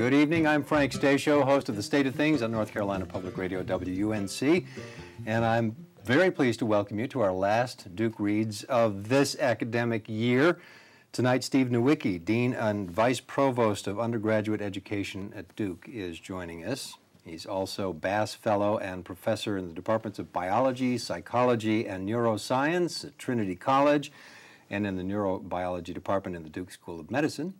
Good evening. I'm Frank Stasio, host of The State of Things on North Carolina Public Radio WUNC, and I'm very pleased to welcome you to our last Duke Reads of this academic year. Tonight, Steve Nowicki, Dean and Vice Provost of Undergraduate Education at Duke, is joining us. He's also Bass Fellow and Professor in the Departments of Biology, Psychology, and Neuroscience at Trinity College and in the Neurobiology Department in the Duke School of Medicine.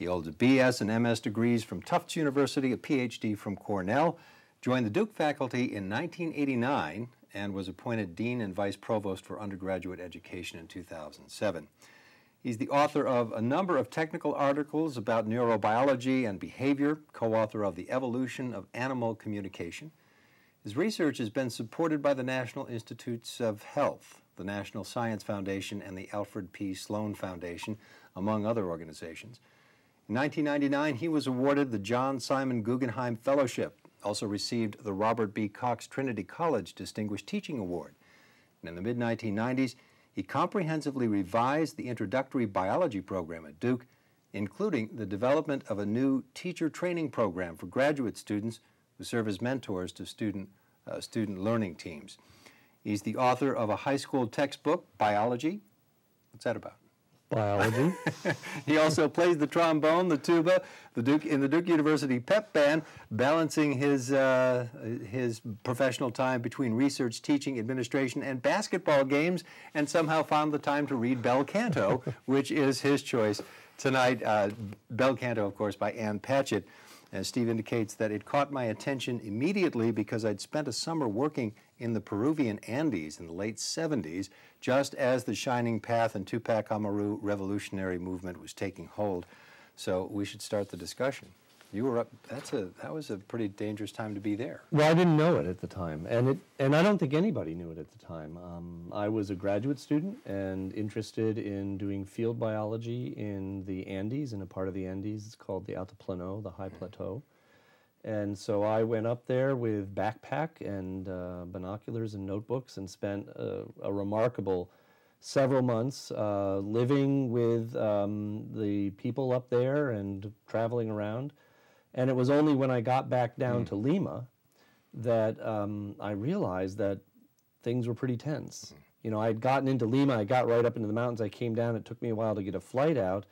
He holds a BS and MS degrees from Tufts University, a PhD from Cornell, joined the Duke faculty in 1989, and was appointed Dean and Vice Provost for Undergraduate Education in 2007. He's the author of a number of technical articles about neurobiology and behavior, co-author of The Evolution of Animal Communication. His research has been supported by the National Institutes of Health, the National Science Foundation, and the Alfred P. Sloan Foundation, among other organizations. In 1999, he was awarded the John Simon Guggenheim Fellowship, also received the Robert B. Cox Trinity College Distinguished Teaching Award. And in the mid-1990s, he comprehensively revised the introductory biology program at Duke, including the development of a new teacher training program for graduate students who serve as mentors to student, uh, student learning teams. He's the author of a high school textbook, Biology. What's that about? Biology. he also plays the trombone, the tuba, the Duke in the Duke University pep band, balancing his uh, his professional time between research, teaching, administration, and basketball games, and somehow found the time to read Bel Canto, which is his choice tonight. Uh, Bel Canto, of course, by Ann Patchett. As Steve indicates, that it caught my attention immediately because I'd spent a summer working in the Peruvian Andes in the late 70s, just as the Shining Path and Tupac Amaru revolutionary movement was taking hold. So we should start the discussion. You were up. That's a that was a pretty dangerous time to be there. Well, I didn't know it at the time, and it and I don't think anybody knew it at the time. Um, I was a graduate student and interested in doing field biology in the Andes, in a part of the Andes. It's called the Altiplano, the High Plateau. And so I went up there with backpack and uh, binoculars and notebooks and spent a, a remarkable several months uh, living with um, the people up there and traveling around. And it was only when I got back down mm. to Lima that um, I realized that things were pretty tense. Mm. You know, I had gotten into Lima, I got right up into the mountains, I came down, it took me a while to get a flight out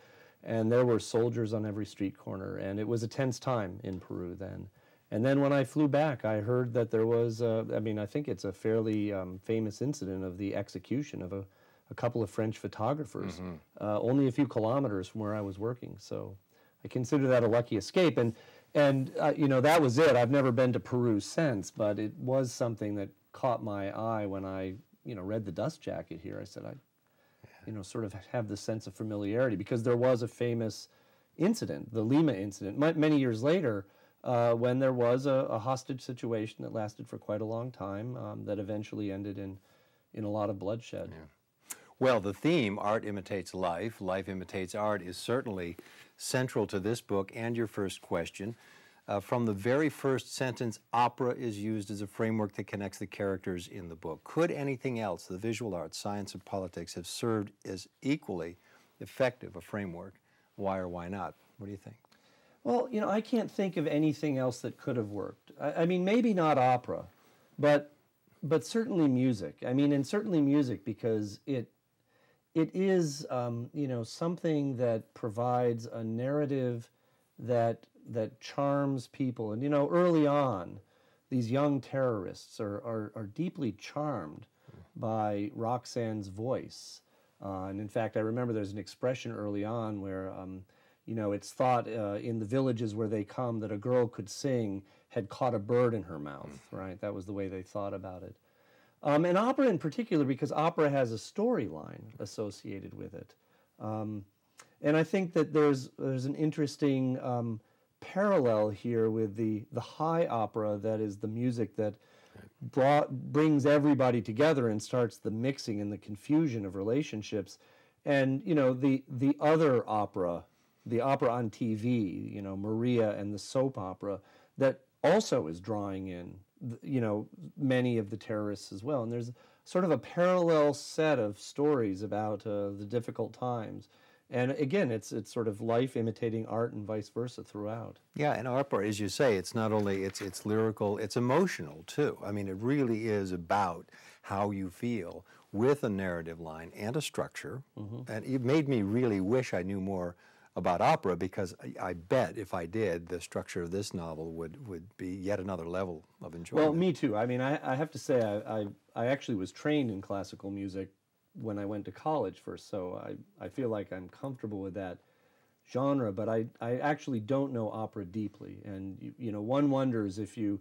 and there were soldiers on every street corner, and it was a tense time in Peru then. And then when I flew back, I heard that there was, uh, I mean, I think it's a fairly um, famous incident of the execution of a, a couple of French photographers, mm-hmm. uh, only a few kilometers from where I was working. So I consider that a lucky escape. And, and uh, you know, that was it. I've never been to Peru since, but it was something that caught my eye when I, you know, read the dust jacket here. I said, I, you know, sort of have the sense of familiarity because there was a famous incident, the Lima incident, many years later, uh, when there was a, a, hostage situation that lasted for quite a long time um, that eventually ended in, in a lot of bloodshed. Yeah. Well, the theme, art imitates life, life imitates art, is certainly central to this book and your first question. Uh, from the very first sentence, opera is used as a framework that connects the characters in the book. Could anything else, the visual arts, science, and politics, have served as equally effective a framework? Why or why not? What do you think? Well, you know, I can't think of anything else that could have worked. I, I mean, maybe not opera, but but certainly music. I mean, and certainly music because it it is um, you know something that provides a narrative that that charms people. And you know, early on, these young terrorists are, are, are deeply charmed by Roxane's voice. Uh, and in fact, I remember there's an expression early on where, um, you know, it's thought uh, in the villages where they come that a girl could sing had caught a bird in her mouth, mm-hmm. right? That was the way they thought about it. Um, and opera in particular, because opera has a storyline associated with it. Um, and I think that there's, there's an interesting um, parallel here with the, the high opera that is the music that brought, brings everybody together and starts the mixing and the confusion of relationships. And, you know, the, the other opera, the opera on TV, you know, Maria and the soap opera, that also is drawing in, you know, many of the terrorists as well. And there's sort of a parallel set of stories about uh, the difficult times And again, it's it's sort of life imitating art and vice versa throughout. Yeah, and opera, as you say, it's not only it's it's lyrical, it's emotional too. I mean, it really is about how you feel with a narrative line and a structure. Mm-hmm. And it made me really wish I knew more about opera because I, I, bet if I did, the structure of this novel would, would be yet another level of enjoyment. Well, me too. I mean, I, I have to say, I, I, I, actually was trained in classical music when I went to college first, so I, I feel like I'm comfortable with that genre, but I, I actually don't know opera deeply. And, you, you know, one wonders if you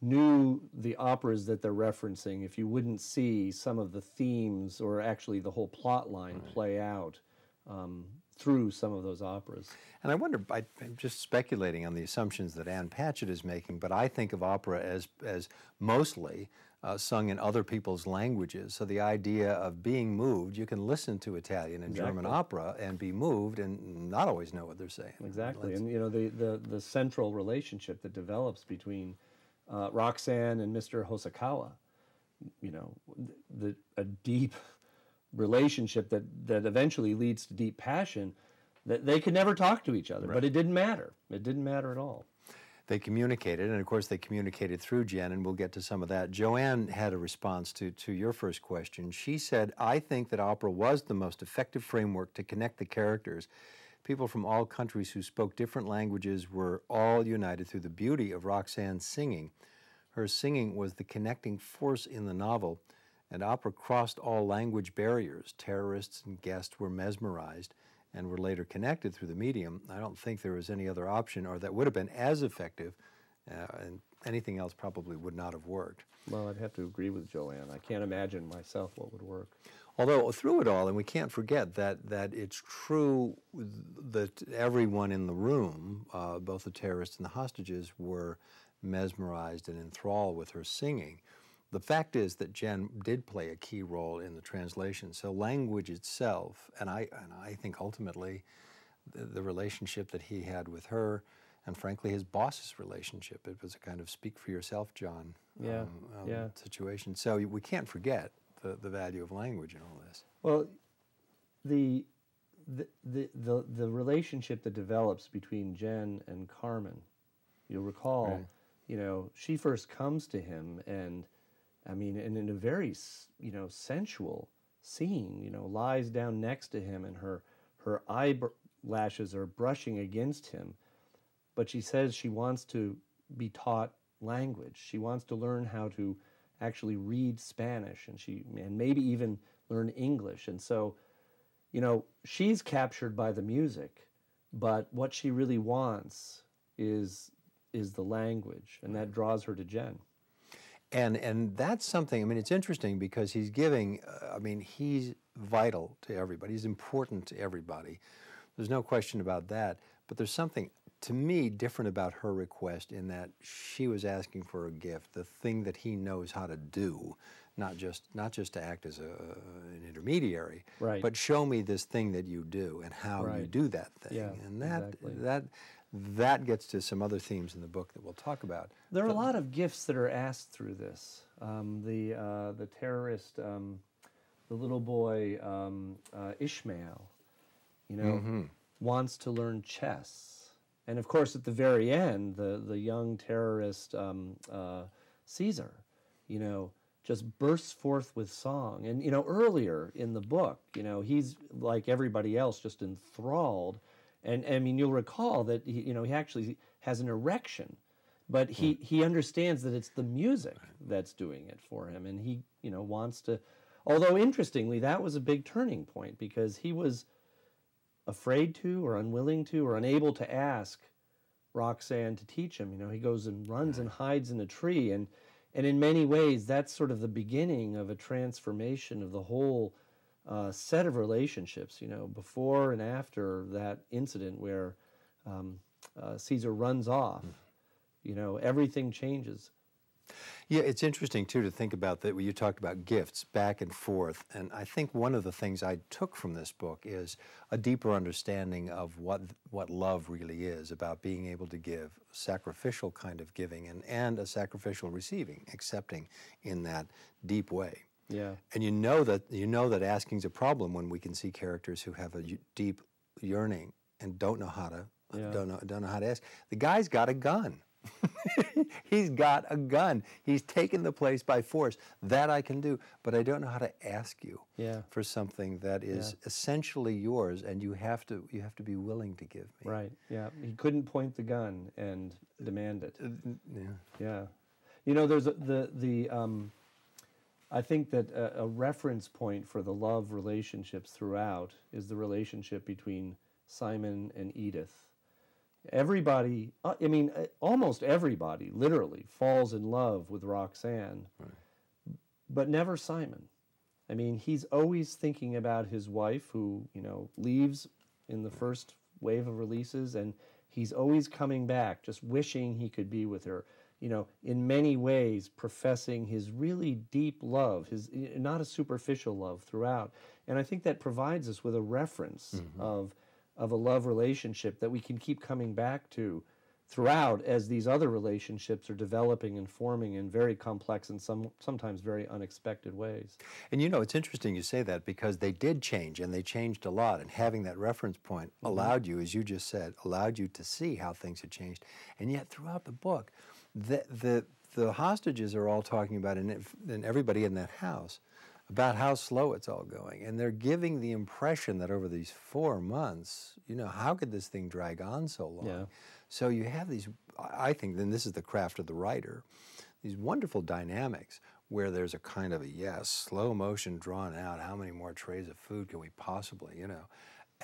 knew the operas that they're referencing, if you wouldn't see some of the themes or actually the whole plot line right. play out. Um, through some of those operas. And I wonder, I, am just speculating on the assumptions that Ann Patchett is making, but I think of opera as, as mostly uh, sung in other people's languages. So the idea of being moved, you can listen to Italian and exactly. German opera and be moved and not always know what they're saying. Exactly. Let's, and you know, the, the, the central relationship that develops between uh, Roxane and Mr. Hosokawa, you know, the, a deep relationship that, that eventually leads to deep passion, that they could never talk to each other. Right. But it didn't matter. It didn't matter at all. They communicated, and of course, they communicated through Gen, and we'll get to some of that. Joanne had a response to, to your first question. She said, I think that opera was the most effective framework to connect the characters. People from all countries who spoke different languages were all united through the beauty of Roxane's singing. Her singing was the connecting force in the novel and opera crossed all language barriers. Terrorists and guests were mesmerized and were later connected through the medium. I don't think there was any other option or that would have been as effective, uh, and anything else probably would not have worked. Well, I'd have to agree with Joanne. I can't imagine myself what would work. Although through it all, and we can't forget that, that it's true that everyone in the room, uh, both the terrorists and the hostages, were mesmerized and enthralled with her singing. The fact is that Gen did play a key role in the translation. So language itself, and I, and I think ultimately the, the relationship that he had with her, and frankly his boss's relationship, it was a kind of speak for yourself, John, yeah, um, um, yeah. situation. So we can't forget the, the value of language in all this. Well, the, the, the, the, the relationship that develops between Gen and Carmen, you'll recall, right. you know, she first comes to him and I mean, and in a very, you know, sensual scene, you know, lies down next to him and her, her eyelashes are brushing against him. But she says she wants to be taught language. She wants to learn how to actually read Spanish and she, and maybe even learn English. And so, you know, she's captured by the music, but what she really wants is is the language, and that draws her to Gen. And, and that's something, I mean, it's interesting because he's giving, uh, I mean, he's vital to everybody. He's important to everybody. There's no question about that. But there's something, to me, different about her request in that she was asking for a gift, the thing that he knows how to do, not just, not just to act as a, an intermediary, right. but show me this thing that you do and how right. you do that thing. Yeah, and that, exactly. that, that gets to some other themes in the book that we'll talk about. There are a lot of gifts that are asked through this. Um, the uh, the terrorist, um, the little boy um, uh, Ishmael, you know, mm-hmm. wants to learn chess, and of course, at the very end, the the young terrorist um, uh, Caesar, you know, just bursts forth with song. And you know, earlier in the book, you know, he's like everybody else, just enthralled and I mean, you'll recall that he, you know he actually has an erection, but he hmm. he understands that it's the music that's doing it for him, and he you know wants to. Although interestingly, that was a big turning point because he was afraid to, or unwilling to, or unable to ask Roxane to teach him. You know, he goes and runs and hides in a tree, and and in many ways, that's sort of the beginning of a transformation of the whole uh, set of relationships, you know, before and after that incident where um, uh, Caesar runs off, you know, everything changes. Yeah, it's interesting too to think about that. You talked about gifts back and forth, and I think one of the things I took from this book is a deeper understanding of what what love really is about being able to give, sacrificial kind of giving, and and a sacrificial receiving, accepting in that deep way. Yeah. And you know that you know that asking's a problem when we can see characters who have a deep yearning and don't know how to Yeah. don't know don't know how to ask. The guy's got a gun. He's got a gun. He's taken the place by force. That I can do, but I don't know how to ask you Yeah. for something that is essentially yours, and you have to you have to be willing to give me. Right. Yeah. He couldn't point the gun and demand it. Yeah. Yeah. You know, there's a, the the um, I think that a, a reference point for the love relationships throughout is the relationship between Simon and Edith. Everybody, uh, I mean, uh, almost everybody, literally, falls in love with Roxane, but never Simon. I mean, he's always thinking about his wife, who you know leaves in the first wave of releases, and he's always coming back, just wishing he could be with her. You know, in many ways, professing his really deep love, his eh, not a superficial love throughout. And I think that provides us with a reference mm-hmm. of of a love relationship that we can keep coming back to throughout as these other relationships are developing and forming in very complex and some sometimes very unexpected ways. And you know, it's interesting you say that because they did change and they changed a lot. And having that reference point mm-hmm. allowed you, as you just said, allowed you to see how things had changed. And yet, throughout the book, the, the, the hostages are all talking about, and, if, and everybody in that house, about how slow it's all going. And they're giving the impression that over these four months, you know, how could this thing drag on so long? Yeah. So you have these, I I think, then this is the craft of the writer, these wonderful dynamics where there's a kind of a yes, slow motion drawn out. How many more trays of food can we possibly, you know?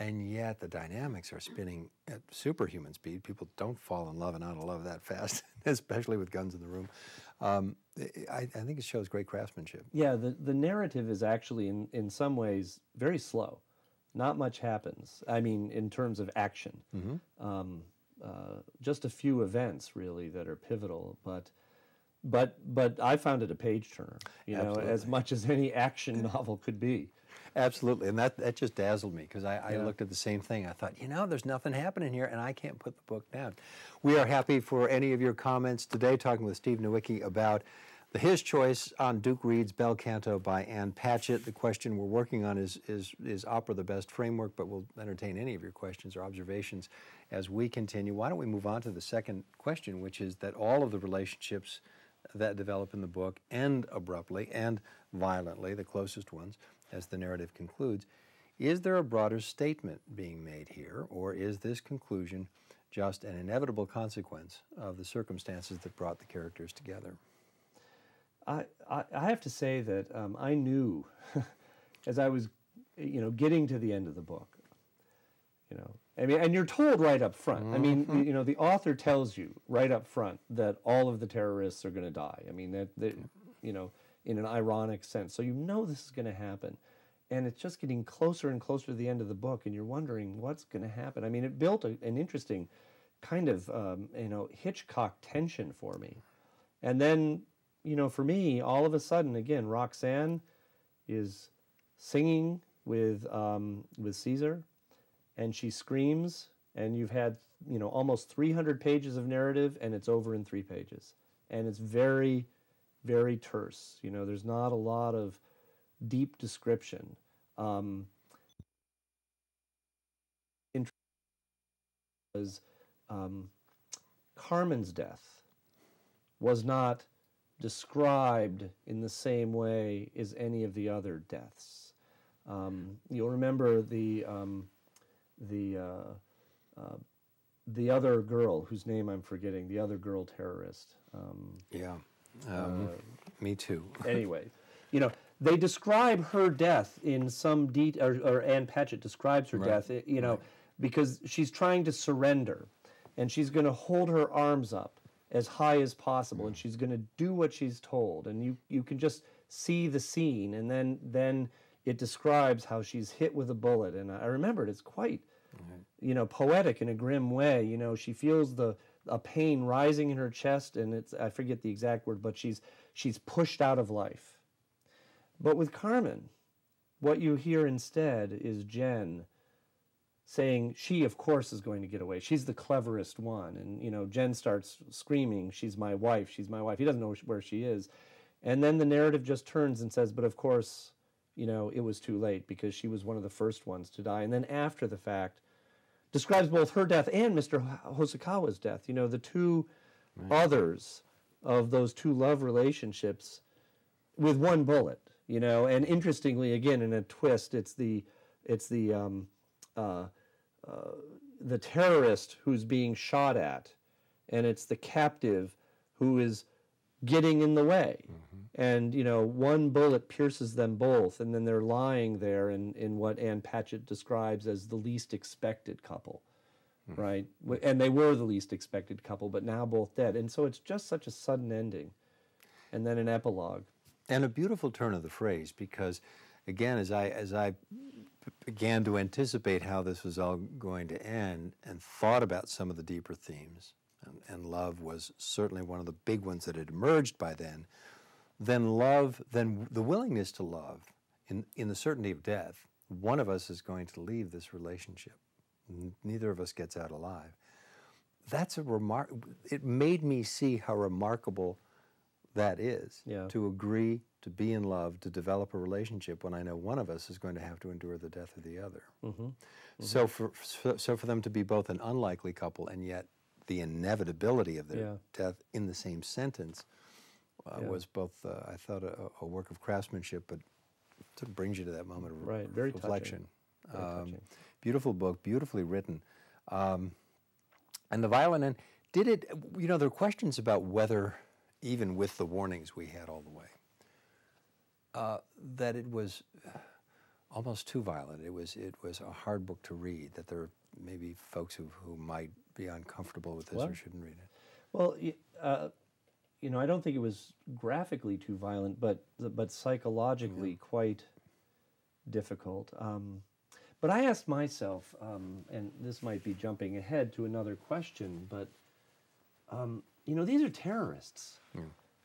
And yet the dynamics are spinning at superhuman speed. People don't fall in love and out of love that fast, especially with guns in the room. Um, I, I think it shows great craftsmanship. Yeah, the, the narrative is actually in, in some ways very slow. Not much happens. I mean, in terms of action. Um, uh, just a few events really that are pivotal, but but but I found it a page turner. You know, as much as any action novel could be. Absolutely, and that, that just dazzled me because I, I Yeah. looked at the same thing. I thought, you know, there's nothing happening here, and I can't put the book down. We are happy for any of your comments today, talking with Steve Nowicki about the His Choice on Duke Reads Bel Canto by Ann Patchett. The question we're working on is, is, is opera the best framework, but we'll entertain any of your questions or observations as we continue. Why don't we move on to the second question, which is that all of the relationships that develop in the book end abruptly and violently, the closest ones, as the narrative concludes. Is there a broader statement being made here, or is this conclusion just an inevitable consequence of the circumstances that brought the characters together? I, I, I have to say that um, I knew as I was, you know, getting to the end of the book, you know, I mean, and you're told right up front. I mean, you know, the author tells you right up front that all of the terrorists are going to die. I mean, that, that, you know, in an ironic sense. So you know this is going to happen. And it's just getting closer and closer to the end of the book, and you're wondering what's going to happen. I mean, it built a, an interesting kind of, um, you know, Hitchcock tension for me. And then, you know, for me, all of a sudden, again, Roxane is singing with um, with Caesar, and she screams, and you've had you know almost 300 pages of narrative, and it's over in three pages, and it's very, very terse. You know, there's not a lot of deep description. Um, was um, Carmen's death was not described in the same way as any of the other deaths. Um, you'll remember the um, the uh, uh, the other girl whose name I'm forgetting, the other girl terrorist. Um, Yeah, um, me too. anyway, you know, they describe her death in some detail, or, or Ann Patchett describes her death, eh, you know, because she's trying to surrender and she's going to hold her arms up as high as possible and she's going to do what she's told. And you, you can just see the scene and then, then it describes how she's hit with a bullet. And I remember it, it's quite, you know, poetic in a grim way. You know, she feels the a pain rising in her chest, and it's I forget the exact word, but she's she's pushed out of life. But with Carmen, what you hear instead is Gen saying she of course is going to get away. She's the cleverest one, and you know Gen starts screaming, "She's my wife! She's my wife!" He doesn't know where she is, and then the narrative just turns and says, "But of course." You know, it was too late because she was one of the first ones to die. And then after the fact, describes both her death and Mr. Hosokawa's death. You know, the two others of those two love relationships with one bullet. You know, and interestingly, again, in a twist, it's the it's the um, uh, uh, the terrorist who's being shot at, and it's the captive who is getting in the way. Mm-hmm. And you know, one bullet pierces them both, and then they're lying there in, in what Ann Patchett describes as the least expected couple, mm-hmm. right? And they were the least expected couple, but now both dead. And so it's just such a sudden ending, and then an epilogue. And a beautiful turn of the phrase because, again, as I as I began to anticipate how this was all going to end and thought about some of the deeper themes, and, and love was certainly one of the big ones that had emerged by then. Then love, then the willingness to love, in in the certainty of death. One of us is going to leave this relationship. Neither of us gets out alive. That's a remark. It made me see how remarkable that is Yeah. to agree to be in love to develop a relationship when i know one of us is going to have to endure the death of the other Mm-hmm. so for so, so for them to be both an unlikely couple and yet the inevitability of their Yeah. death in the same sentence uh, Yeah. was both uh, i thought a, a work of craftsmanship but sort of brings you to that moment of Right, very touching. reflection Very Um, touching. beautiful book beautifully written um, and the violent end did it you know there are questions about whether even with the warnings we had all the way uh, that it was uh, almost too violent it was it was a hard book to read that there are maybe folks who, who might be uncomfortable with this or shouldn't read it Well, uh, you know, I don't think it was graphically too violent, but but psychologically quite difficult. Um, but I asked myself, um, and this might be jumping ahead to another question, but um, you know, these are terrorists.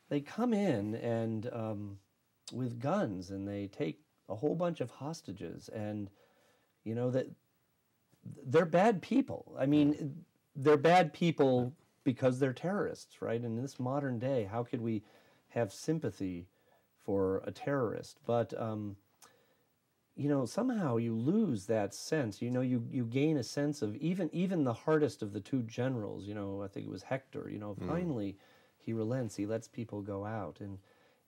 They come in and um, with guns, and they take a whole bunch of hostages, and you know that they're bad people. I mean, they're bad people because they're terrorists, right? And in this modern day, how could we have sympathy for a terrorist? But um, you know, somehow you lose that sense. You know, you you gain a sense of even even the hardest of the two generals. You know, I think it was Hector. You know, finally he relents. He lets people go out, and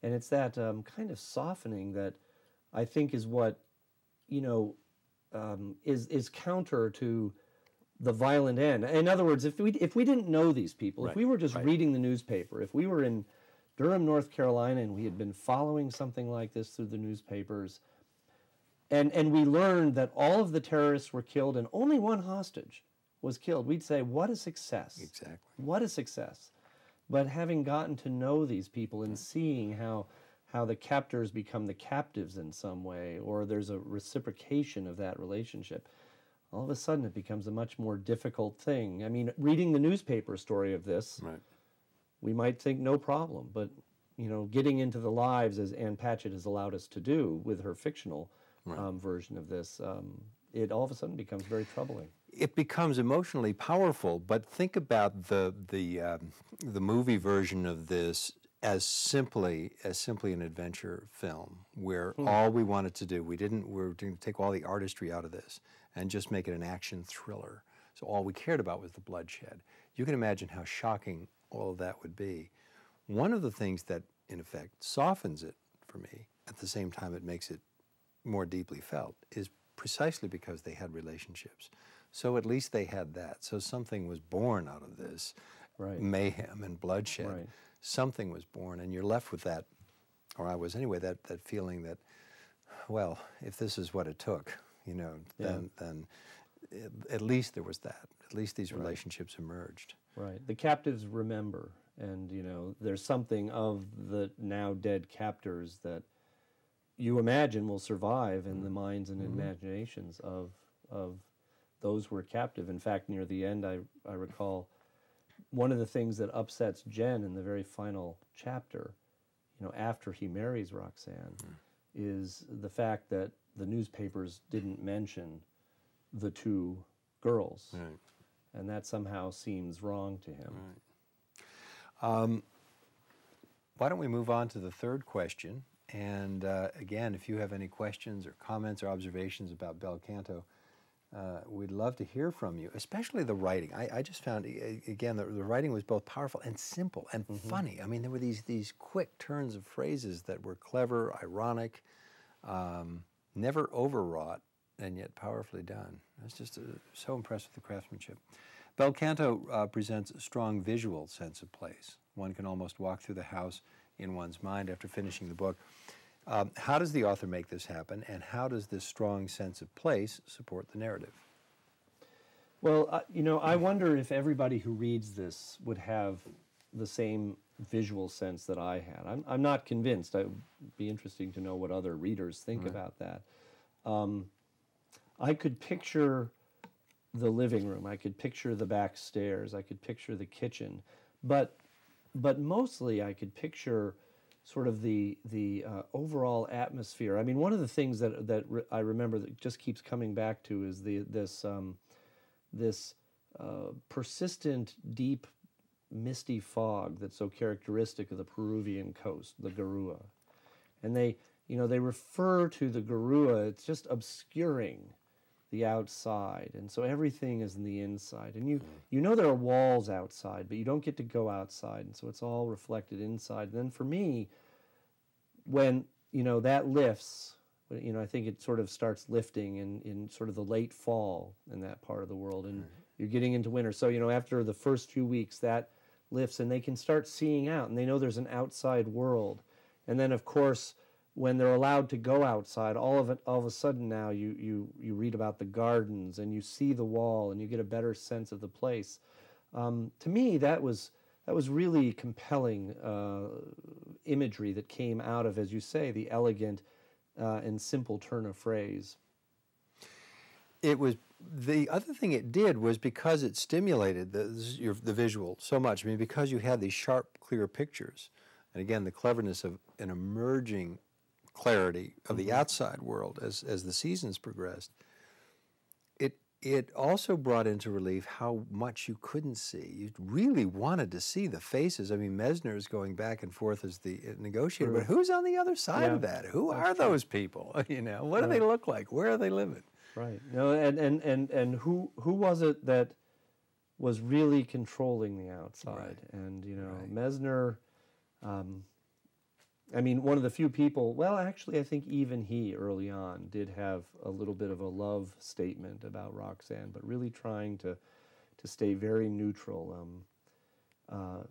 and it's that um, kind of softening that I think is what you know um, is is counter to the violent end. In other words, if we if we didn't know these people, if we were just reading the newspaper, if we were in Durham, North Carolina, and we had been following something like this through the newspapers, and and we learned that all of the terrorists were killed and only one hostage was killed, we'd say, what a success! exactly What a success! But having gotten to know these people and seeing how how the captors become the captives in some way, or there's a reciprocation of that relationship, all of a sudden it becomes a much more difficult thing. I mean, reading the newspaper story of this, right we might think no problem, but you know, getting into the lives as Ann Patchett has allowed us to do with her fictional um, version of this, um, it all of a sudden becomes very troubling. it becomes emotionally powerful. But think about the the um, the movie version of this as simply as simply an adventure film, where all we wanted to do we didn't we were going to take all the artistry out of this and just make it an action thriller. So all we cared about was the bloodshed. You can imagine how shocking all of that would be. One of the things that, in effect, softens it for me, at the same time it makes it more deeply felt, is precisely because they had relationships. So at least they had that. So something was born out of this Right. mayhem and bloodshed. Right. Something was born, and you're left with that, or I was anyway, that, that feeling that, well, if this is what it took, you know, Yeah. then, then at- least there was that. At least these relationships emerged. Right. The captives remember, and you know, there's something of the now dead captors that you imagine will survive in the mm-hmm. minds and mm-hmm. imaginations of of those who were captive. In fact, near the end, I I recall one of the things that upsets Gen in the very final chapter, you know, after he marries Roxane, mm. is the fact that the newspapers didn't mention the two girls Right. and that somehow seems wrong to him. Why don't we move on to the third question? And uh, again, if you have any questions or comments or observations about Bel Canto, uh, we'd love to hear from you, especially the writing. I, I just found, again, the, the, writing was both powerful and simple and mm-hmm. funny. I mean, there were these, these quick turns of phrases that were clever, ironic, um, never overwrought, and yet powerfully done. I was just uh, so impressed with the craftsmanship. Bel Canto uh, presents a strong visual sense of place. One can almost walk through the house in one's mind after finishing the book. Um, how does the author make this happen, and how does this strong sense of place support the narrative? Well, uh, you know, I wonder if everybody who reads this would have the same visual sense that I had. I'm, I'm not convinced. It would be interesting to know what other readers think right. about that. Um, I could picture the living room. I could picture the back stairs. I could picture the kitchen, but but mostly I could picture sort of the the uh, overall atmosphere. I mean, one of the things that that re- I remember that just keeps coming back to is the this um, this uh, persistent, deep, misty fog that's so characteristic of the Peruvian coast, the Garua, and they you know they refer to the Garua. It's just obscuring the outside and so everything is in the inside. And you mm. you know there are walls outside but you don't get to go outside and so it's all reflected inside. And then for me when you know that lifts you know i think it sort of starts lifting in in sort of the late fall in that part of the world and you're getting into winter. So you know after the first few weeks that lifts and they can start seeing out and they know there's an outside world and then of course when they're allowed to go outside, all of it, all of a sudden now you you you read about the gardens and you see the wall and you get a better sense of the place. Um, to me, that was that was really compelling uh, imagery that came out of, as you say, the elegant uh, and simple turn of phrase. It was the other thing it did was because it stimulated the, your, the visual so much. I mean, because you had these sharp, clear pictures, and again, the cleverness of an emerging clarity of the mm-hmm. outside world as, as the seasons progressed, it, it also brought into relief how much you couldn't see. You really wanted to see the faces. I mean, Messner is going back and forth as the uh, negotiator, but who's on the other side yeah. of that? Who That's are true. those people? You know, what do they look like? Where are they living? Right. You know, and, and, and, and who, who was it that was really controlling the outside? Right. And, you know, right. Messner, um, I mean, one of the few people, well, actually, I think even he early on did have a little bit of a love statement about Roxane, but really trying to, to stay very neutral. Um, uh,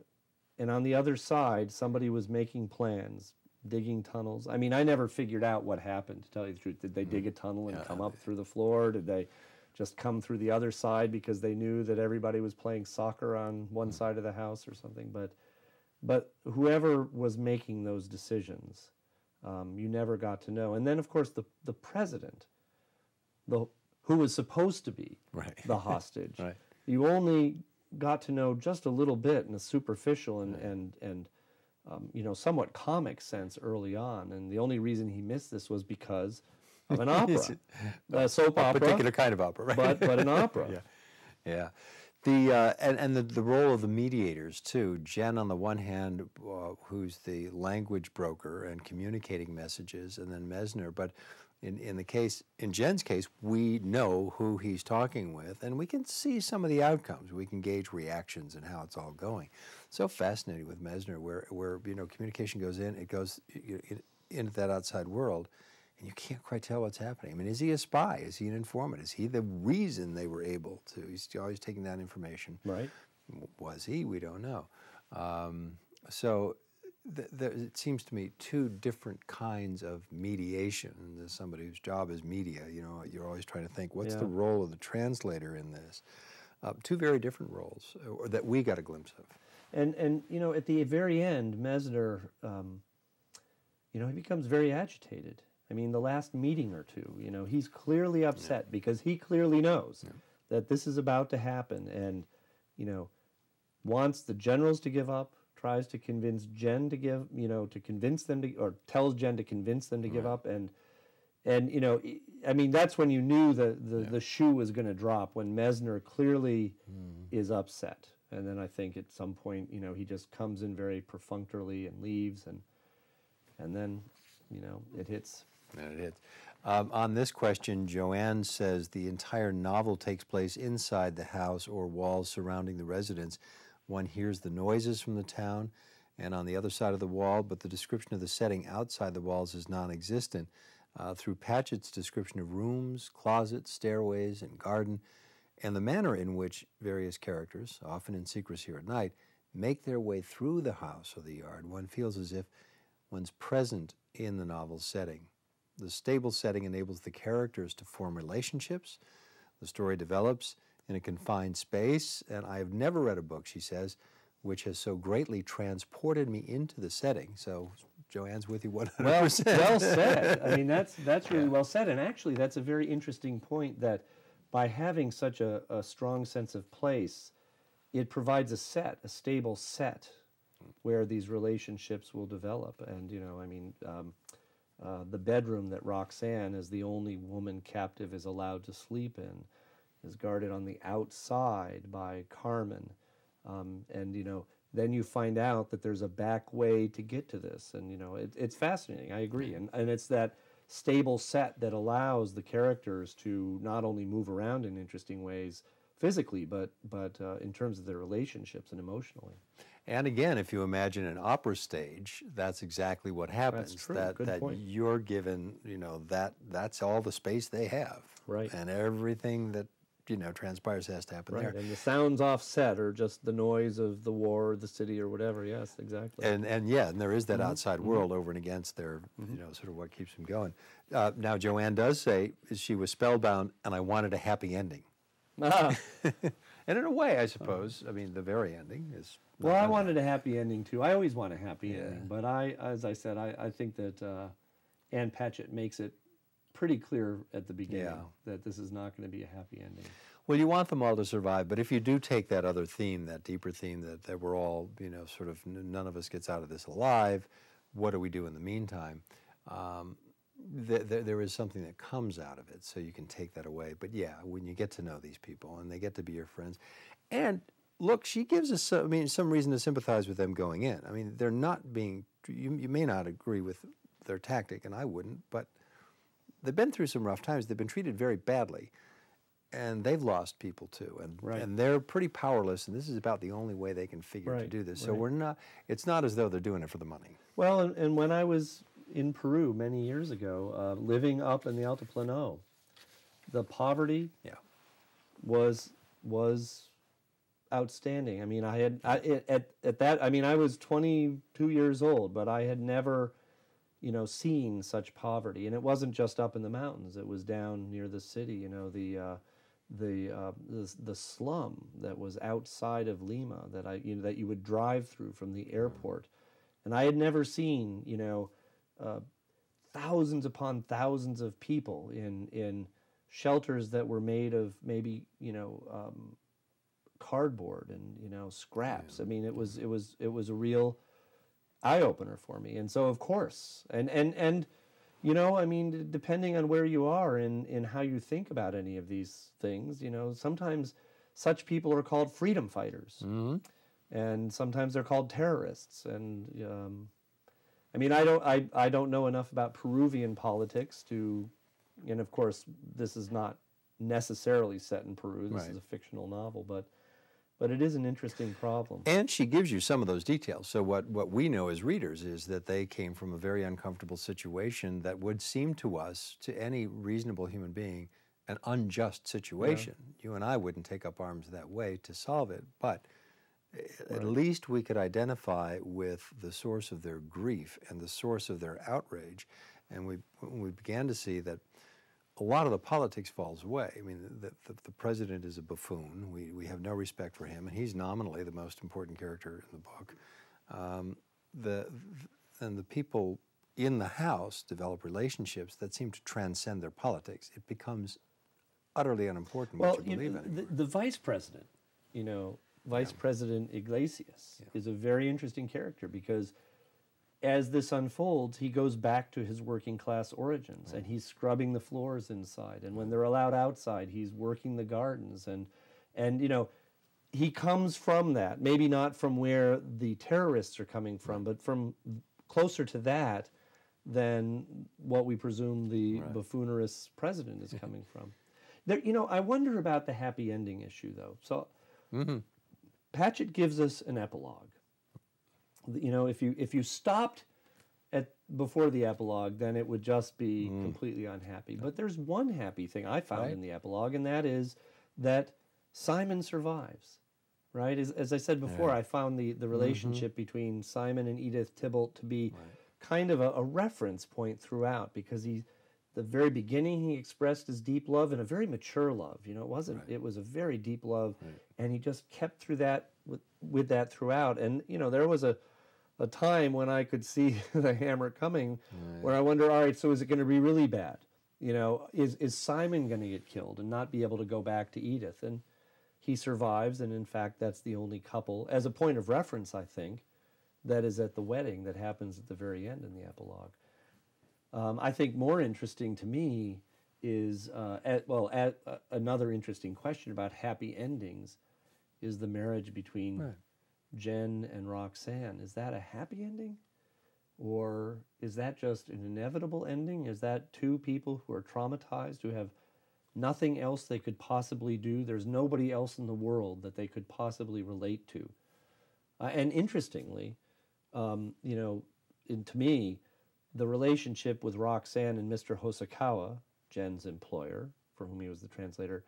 and on the other side, somebody was making plans, digging tunnels. I mean, I never figured out what happened, to tell you the truth. Did they mm-hmm. dig a tunnel and yeah. come up through the floor? Did they just come through the other side because they knew that everybody was playing soccer on one mm-hmm. side of the house or something? But but whoever was making those decisions, um, you never got to know. And then, of course, the, the president, the, who was supposed to be right. the hostage, right. you only got to know just a little bit in a superficial and, right. and, and um, you know, somewhat comic sense early on. And the only reason he missed this was because of an opera, a soap opera. A particular kind of opera, right? But, but an opera. yeah. Yeah. The uh, and and the, the role of the mediators too. Gen, on the one hand, uh, who's the language broker and communicating messages, and then Messner, But in in the case in Gen's case, we know who he's talking with, and we can see some of the outcomes. We can gauge reactions and how it's all going. So fascinating with Messner, where where you know communication goes in, it goes into that outside world and you can't quite tell what's happening. I mean, is he a spy? Is he an informant? Is he the reason they were able to? He's always taking that information. Right. Was he? We don't know. Um, so th- th- it seems to me two different kinds of mediation. As somebody whose job is media, you know, you're always trying to think, what's yeah. the role of the translator in this? Uh, two very different roles uh, that we got a glimpse of. And and you know, at the very end, Messner, um, you know, he becomes very agitated I mean, the last meeting or two, you know, he's clearly upset yeah. because he clearly knows yeah. that this is about to happen and, you know, wants the generals to give up, tries to convince Gen to give, you know, to convince them to, or tells Gen to convince them to give up. And, and, you know, I mean, that's when you knew that the, yeah. the shoe was going to drop when Messner clearly mm. is upset. And then I think at some point, you know, he just comes in very perfunctorily and leaves and, and then, you know, it hits and it is. Um, on this question, Joanne says the entire novel takes place inside the house or walls surrounding the residence. One hears the noises from the town and on the other side of the wall, but the description of the setting outside the walls is non existent. Uh, through Patchett's description of rooms, closets, stairways, and garden, and the manner in which various characters, often in secrecy or at night, make their way through the house or the yard, one feels as if one's present in the novel's setting. The stable setting enables the characters to form relationships. The story develops in a confined space, and I have never read a book, she says, which has so greatly transported me into the setting. So Joanne's with you 100%. Well, well said. I mean, that's, that's really well said. And actually, that's a very interesting point that by having such a, a strong sense of place, it provides a set, a stable set, where these relationships will develop. And, you know, I mean, um, uh, the bedroom that Roxane, as the only woman captive, is allowed to sleep in, is guarded on the outside by Carmen. Um, and, you know, then you find out that there's a back way to get to this. And, you know, it, it's fascinating. I agree. And, and it's that stable set that allows the characters to not only move around in interesting ways physically, but, but uh, in terms of their relationships and emotionally. And again, if you imagine an opera stage, that's exactly what happens. That's true. That Good that point. you're given, you know, that that's all the space they have. Right. And everything that you know transpires has to happen Right, there. and the sounds offset are just the noise of the war, or the city, or whatever. Yes, exactly. And and yeah, and there is Mm-hmm. that outside world over and against their, you know, sort of what keeps them going. Uh, now, Joanne does say she was spellbound, and I wanted a happy ending. Ah, And in a way, I suppose, I mean, the very ending is. well, I wanted a happy ending too. I always want a happy Yeah. ending, but I, as I said, I, I think that uh, Ann Patchett makes it pretty clear at the beginning Yeah. that this is not going to be a happy ending. Well, you want them all to survive, but if you do take that other theme, that deeper theme that, that we're all, you know, sort of none of us gets out of this alive, what do we do in the meantime? Um, th- th- there is something that comes out of it, so you can take that away. But yeah, when you get to know these people and they get to be your friends, and look, she gives us, some, I mean, some reason to sympathize with them going in. I mean, they're not being, you, you may not agree with their tactic, and I wouldn't, but they've been through some rough times. They've been treated very badly and they've lost people too, and Right. and they're pretty powerless. And this is about the only way they can figure to do this. So right. we're not. It's not as though they're doing it for the money. Well, and, and when I was in Peru many years ago, uh, living up in the Altiplano, the poverty Yeah. was was outstanding. I mean, I had I, it- at at that. I mean, I was 22 years old, but I had never, you know, seeing such poverty. And it wasn't just up in the mountains; it was down near the city. You know, the uh, the, uh, the the slum that was outside of Lima that I you know that you would drive through from the airport, and I had never seen you know. Uh, thousands upon thousands of people in in shelters that were made of maybe you know um, cardboard and you know scraps. I mean, it was it was it was a real eye opener for me. And so of course, and and and you know, I mean, depending on where you are in in how you think about any of these things, you know, sometimes such people are called freedom fighters, Mm-hmm. and sometimes they're called terrorists. And um, I mean, I don't I, I don't know enough about Peruvian politics to, and of course, this is not necessarily set in Peru. This Right. is a fictional novel, but but it is an interesting problem. And she gives you some of those details. So what what we know as readers is that they came from a very uncomfortable situation that would seem to us, to any reasonable human being, an unjust situation. You and I wouldn't take up arms that way to solve it, but eh, at least we could identify with the source of their grief and the source of their outrage. And we, we began to see that a lot of the politics falls away. I mean, the, the, the president is a buffoon. We, we have no respect for him, and he's nominally the most important character in the book. Um, the, and the people in the House develop relationships that seem to transcend their politics. It becomes utterly unimportant well, what you you believe in. the, the vice president, you know, Vice President Iglesias is a very interesting character because as this unfolds, he goes back to his working class origins and he's scrubbing the floors inside. And when they're allowed outside, he's working the gardens and and you know, he comes from that. Maybe not from where the terrorists are coming from, but from closer to that than what we presume the Right. buffoonerous president is coming from. There, you know, I wonder about the happy ending issue, though. So, Mm-hmm. Patchett gives us an epilogue. You know, if you if you stopped at before the epilogue, then it would just be mm. completely unhappy. But there's one happy thing I found Right. in the epilogue, and that is that Simon survives. Right, as, as I said before, I found the the mm-hmm. relationship between Simon and Edith Thibault to be kind of a, a reference point throughout because he the very beginning he expressed his deep love and a very mature love you know? It wasn't it was a very deep love and he just kept through that with, with that throughout. And you know there was a a time when i could see the hammer coming where i wonder all right so is it going to be really bad you know is is simon going to get killed and not be able to go back to edith and he survives and in fact that's the only couple as a point of reference i think that is at the wedding that happens at the very end in the epilogue. Um, I think more interesting to me is, uh, at, well, at, uh, another interesting question about happy endings is the marriage between Right. Gen and Roxane. Is that a happy ending? Or is that just an inevitable ending? Is that two people who are traumatized, who have nothing else they could possibly do? There's nobody else in the world that they could possibly relate to. Uh, and interestingly, um, you know, in, to me, the relationship with Roxane and Mr. Hosokawa, Gen's employer, for whom he was the translator,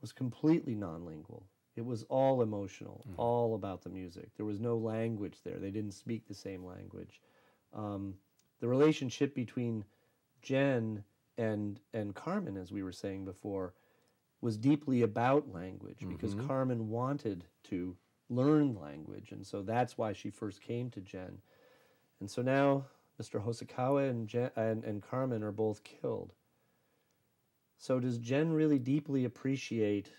was completely nonlingual. It was all emotional, all about the music. There was no language there. They didn't speak the same language. Um, the relationship between Gen and and Carmen, as we were saying before, was deeply about language because Carmen wanted to learn language, and so that's why she first came to Gen. And so now Mr. Hosokawa and, Gen, and, and Carmen are both killed. So does Gen really deeply appreciate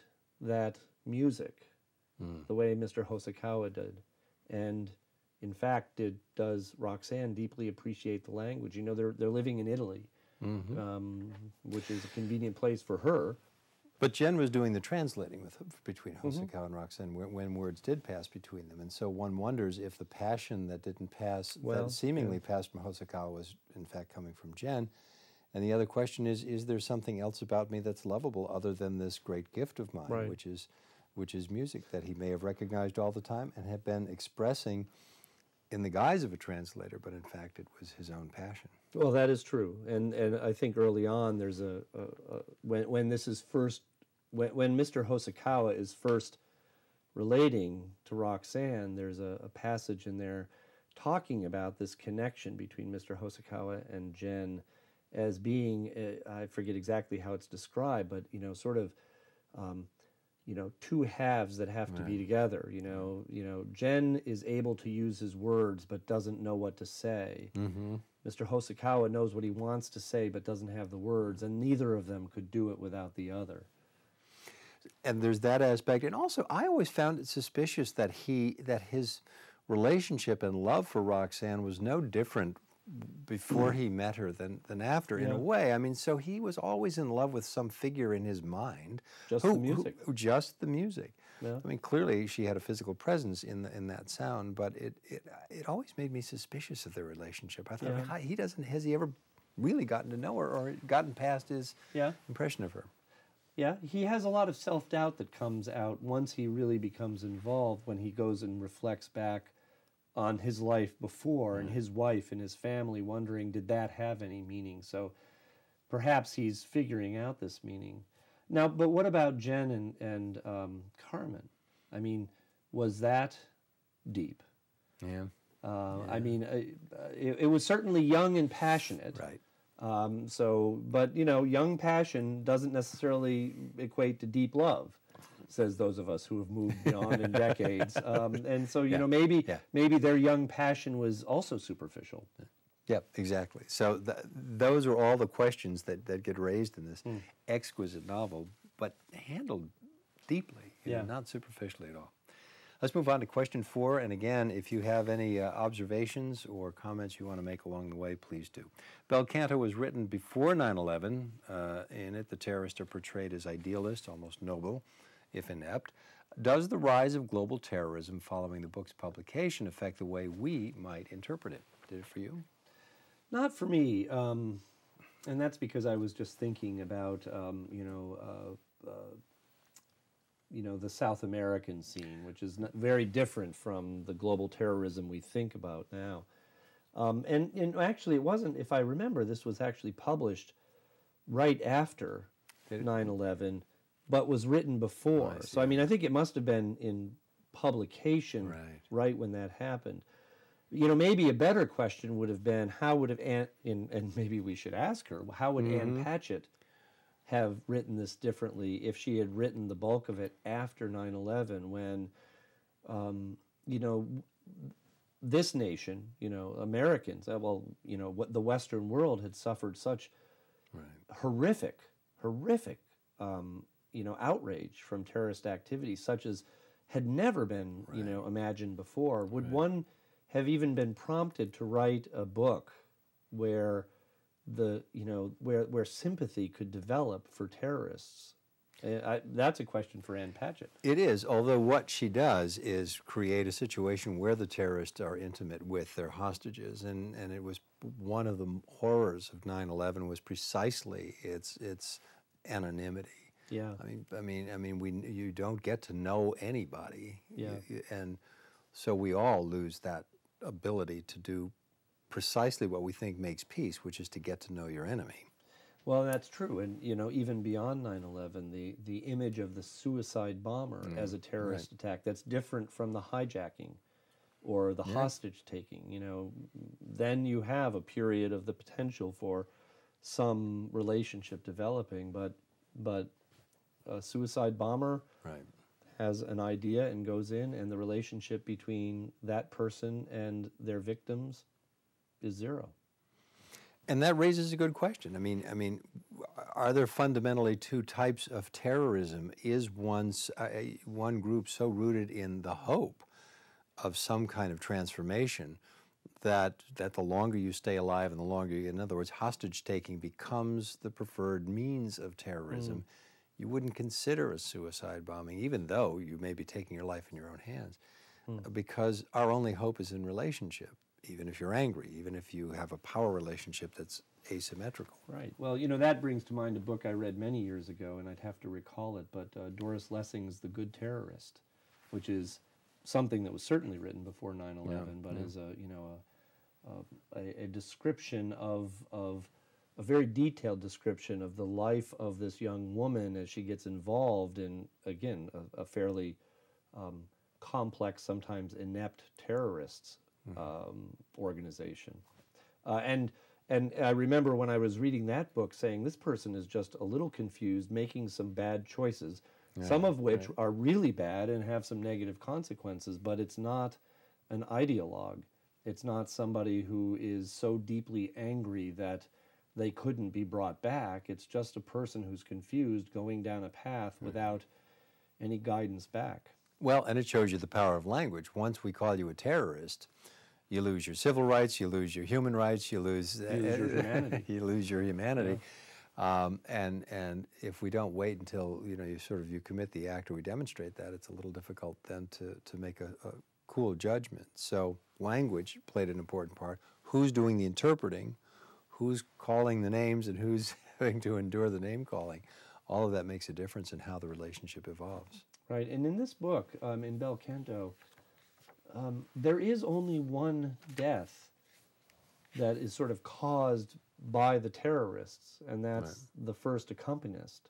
that music the way Mr. Hosokawa did? And in fact, did, does Roxane deeply appreciate the language? You know, they're, they're living in Italy, um, which is a convenient place for her. But Gen was doing the translating with between Mm-hmm. Hosokawa and Roxane when, when words did pass between them, and so one wonders if the passion that didn't pass, Well, that seemingly passed from Hosokawa, was in fact coming from Gen. And the other question is: Is there something else about me that's lovable other than this great gift of mine, Right. which is, which is music that he may have recognized all the time and have been expressing in the guise of a translator, but in fact it was his own passion. Well, that is true, and and I think early on there's a, a, a when when this is first when when Mr. Hosokawa is first relating to Roxane, there's a, a passage in there talking about this connection between Mr. Hosokawa and Gen as being uh, I forget exactly how it's described, but you know, sort of. Um, you know two halves that have to be together you know you know gen is able to use his words but doesn't know what to say. Mm-hmm. Mr hosokawa knows what he wants to say but doesn't have the words and neither of them could do it without the other. And there's that aspect and also i always found it suspicious that he that his relationship and love for roxane was no different before he met her than, than after in a way i mean so he was always in love with some figure in his mind Just who- the music. who- just the music Yeah. i mean clearly she had a physical presence in the, in that sound but it, it it always made me suspicious of their relationship i thought Yeah. "How- he doesn't has he ever really gotten to know her or gotten past his Yeah. impression of her Yeah, he has a lot of self doubt that comes out once he really becomes involved when he goes and reflects back on his life before and his wife and his family, wondering, did that have any meaning? So perhaps he's figuring out this meaning. Now, but what about Gen and, and um, Carmen? I mean, was that deep? yeah Uh, I mean, uh, it, it was certainly young and passionate. right Um, so, but you know, young passion doesn't necessarily equate to deep love, says those of us who have moved beyond in decades. Um, and so, you know, maybe yeah. maybe their young passion was also superficial. Yep, exactly. So th- those are all the questions that, that get raised in this Hmm. exquisite novel, but handled deeply, you know, not superficially at all. Let's move on to question four. And again, if you have any uh, observations or comments you want to make along the way, please do. Bel Canto was written before 9 11. Uh, in it, the terrorists are portrayed as idealist, almost noble, if inept. Does the rise of global terrorism following the book's publication affect the way we might interpret it? Did it for you? Not for me, um, and that's because I was just thinking about um, you know. Uh, uh, you know the South American scene, which is very different from the global terrorism we think about now. Um, and, and actually, it wasn't. If I remember, this was actually published right after 9/11, but was written before. Oh, I so I mean, I think it must have been in publication Right. when that happened. You know, maybe a better question would have been how would have Ann, and, and maybe we should ask her, how would Mm-hmm. Ann Patchett have written this differently if she had written the bulk of it after 9/11 when um, you know this nation, you know, Americans, uh, well, you know, what the Western world had suffered such horrific, horrific, um, you know, outrage from terrorist activity, such as had never been, you know, imagined before. Would one have even been prompted to write a book where the, you know, where where sympathy could develop for terrorists? I, that's a question for Ann Patchett. It is, although what she does is create a situation where the terrorists are intimate with their hostages, and, and it was one of the horrors of 9/11 was precisely its its anonymity. Yeah. I mean, I mean, I mean, we you don't get to know anybody, Yeah. Y- y- and so we all lose that ability to do precisely what we think makes peace, which is to get to know your enemy. Well, that's true, and you know, even beyond 9/11, the the image of the suicide bomber mm. as a terrorist attack that's different from the hijacking or the hostage taking. You know, then you have a period of the potential for some relationship developing, but but a suicide bomber Right. has an idea and goes in, and the relationship between that person and their victims is zero. And that raises a good question. I mean, I mean, are there fundamentally two types of terrorism? Is one uh, one group so rooted in the hope of some kind of transformation that that the longer you stay alive and the longer you, in other words, hostage taking becomes the preferred means of terrorism? You wouldn't consider a suicide bombing, even though you may be taking your life in your own hands, uh, because our only hope is in relationship. Even if you're angry, even if you have a power relationship that's asymmetrical. Right. Well, you know, that brings to mind a book I read many years ago, and I'd have to recall it, but uh, Doris Lessing's The Good Terrorist, which is something that was certainly written before 9 11, but is a, you know, a, a, a description of, of a very detailed description of the life of this young woman as she gets involved in, again, a, a fairly um, complex, sometimes inept terrorists um, organization. Uh, and and I remember when I was reading that book saying this person is just a little confused, making some bad choices, some of which are really bad and have some negative consequences, but it's not an ideologue. It's not somebody who is so deeply angry that they couldn't be brought back. It's just a person who's confused going down a path without any guidance back. Well, and it shows you the power of language. Once we call you a terrorist, you lose your civil rights, you lose your human rights, you lose, You lose your humanity. you lose your humanity. Um, and and if we don't wait until you know you sort of you commit the act or we demonstrate that, it's a little difficult then to to make a, a cool judgment. So language played an important part. Who's doing the interpreting? Who's calling the names and who's having to endure the name calling? All of that makes a difference in how the relationship evolves. Right, and in this book, um, in Bel Canto, um, there is only one death that is sort of caused by the terrorists, and that's the first accompanist,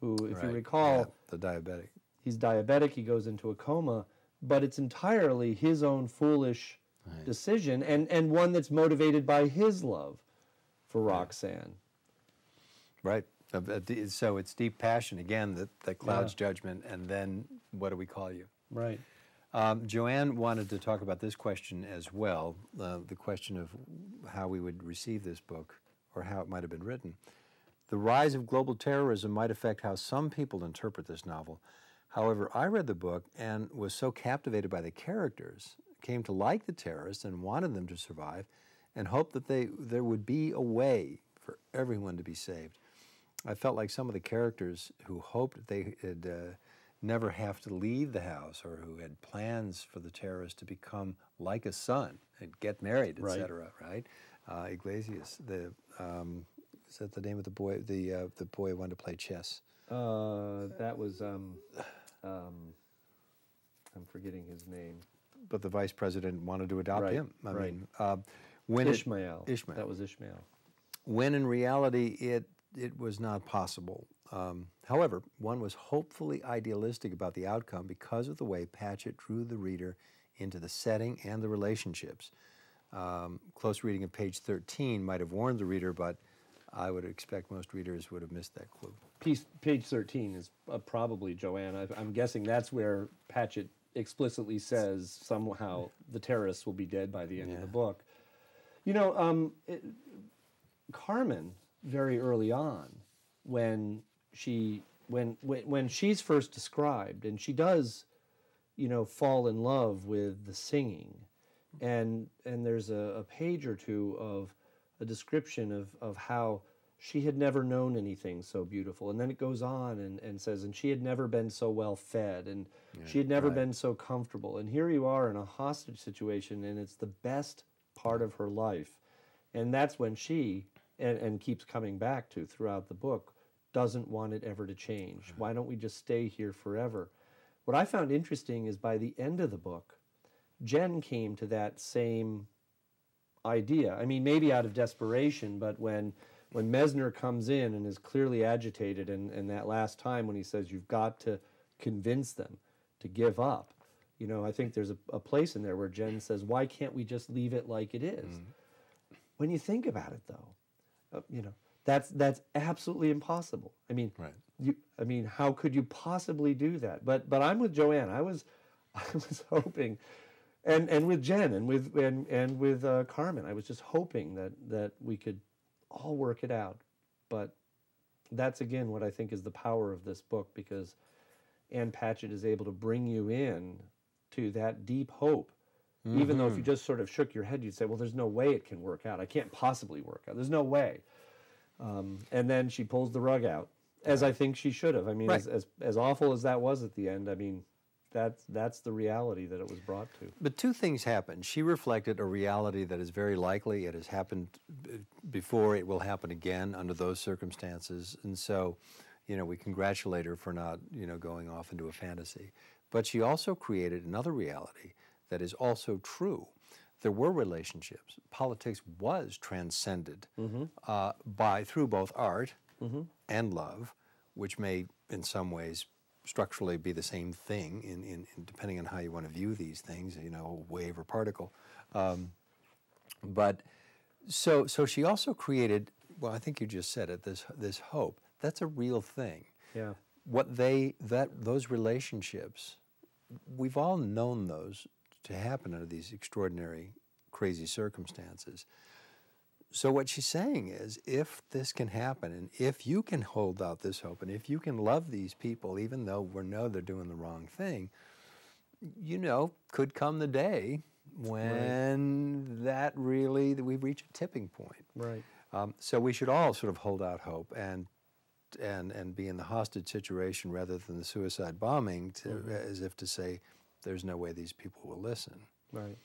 who, if you recall, yeah, the diabetic. he's diabetic, he goes into a coma, but it's entirely his own foolish decision, and, and one that's motivated by his love for Roxane. Right. So it's deep passion again that, that clouds Yeah. judgment, and then what do we call you? Right. Um, Joanne wanted to talk about this question as well uh, the question of how we would receive this book or how it might have been written. The rise of global terrorism might affect how some people interpret this novel. However, I read the book and was so captivated by the characters, came to like the terrorists and wanted them to survive, and hoped that they, there would be a way for everyone to be saved. I felt like some of the characters who hoped they had uh, never have to leave the house or who had plans for the terrorists to become like a son and get married, Right. etc. Right? uh, Iglesias. The um, is that the name of the boy? The uh, the boy who wanted to play chess. Uh, that was um, um, I'm forgetting his name. But the vice president wanted to adopt Right, him. I right. mean, when it- Ishmael. Ishmael. That was Ishmael. when in reality it it was not possible. Um, however, one was hopefully idealistic about the outcome because of the way Patchett drew the reader into the setting and the relationships. Um, close reading of page 13 might have warned the reader, but I would expect most readers would have missed that clue. Piece, page 13 is uh, probably Joanne. I, I'm guessing that's where Patchett explicitly says somehow the terrorists will be dead by the end of the book. You know, um, it, Carmen, very early on, when she when, when when she's first described, and she does, you know, fall in love with the singing, and and there's a, a page or two of a description of of how she had never known anything so beautiful, and then it goes on and, and says, and she had never been so well fed, and she had never right. been so comfortable, and here you are in a hostage situation, and it's the best part of her life, and that's when she and, and keeps coming back to throughout the book doesn't want it ever to change. Mm-hmm. Why don't we just stay here forever? What I found interesting is by the end of the book, Gen came to that same idea. I mean, maybe out of desperation, but when when Messner comes in and is clearly agitated, and, and that last time when he says, You've got to convince them to give up, you know, I think there's a, a place in there where Gen says, Why can't we just leave it like it is? When you think about it, though, uh, you know, that's that's absolutely impossible. I mean, Right. you, I mean, how could you possibly do that? But but I'm with Joanne. I was I was hoping, and and with Gen and with and and with uh, Carmen. I was just hoping that that we could all work it out. But that's again what I think is the power of this book because Ann Patchett is able to bring you in to that deep hope. Even though if you just sort of shook your head, you'd say, "Well, there's no way it can work out. I can't possibly work out. There's no way." Um, and then she pulls the rug out, as I think she should have. I mean, Right. as, as as awful as that was at the end, I mean, that's that's the reality that it was brought to. But two things happened. She reflected a reality that is very likely. It has happened before. It will happen again under those circumstances. And so, you know, we congratulate her for not, you know, going off into a fantasy. But she also created another reality that is also true. There were relationships. Politics was transcended uh, by through both art and love, which may, in some ways, structurally be the same thing, in, in, in depending on how you want to view these things, you know, wave or particle. Um, but so, so she also created. Well, I think you just said it. This this hope. That's a real thing. Yeah. What they that those relationships, we've all known those to happen under these extraordinary, crazy circumstances. So what she's saying is, if this can happen, and if you can hold out this hope, and if you can love these people, even though we know they're doing the wrong thing, you know, could come the day when that really that we reach a tipping point. Right. Um, so we should all sort of hold out hope and and and be in the hostage situation rather than the suicide bombing, to, as if to say, "There's no way these people will listen." Right.